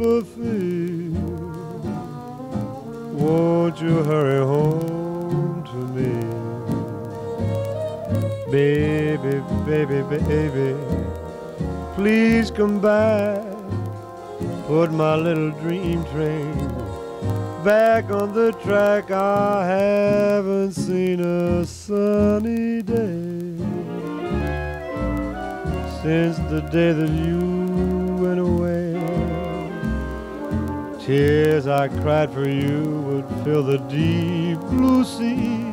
sympathy. Won't you hurry home to me? Baby, baby, baby, please come back. Put my little dream train back on the track. I haven't seen a sunny day since the day that you went away. Tears I cried for you would fill the deep blue sea.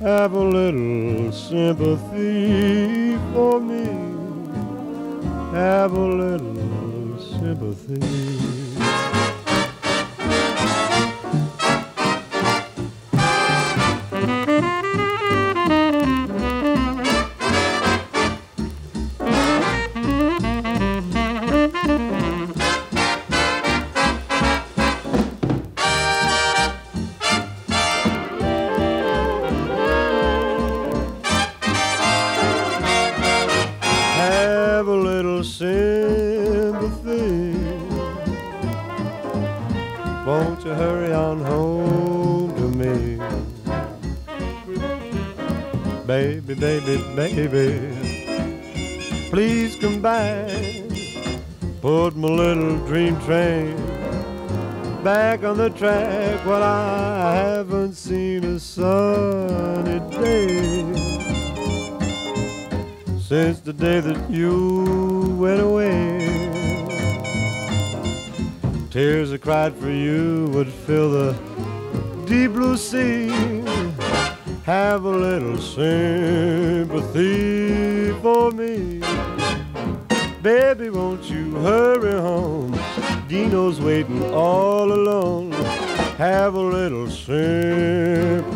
Have a little sympathy for me. Have a little sympathy. Won't you hurry on home to me? Baby, baby, baby, please come back. Put my little dream train back on the track. Well, I haven't seen a sunny day since the day that you went away. Tears I cried for you would fill the deep blue sea. Have a little sympathy for me. Baby, won't you hurry home? Dino's waiting all alone. Have a little sympathy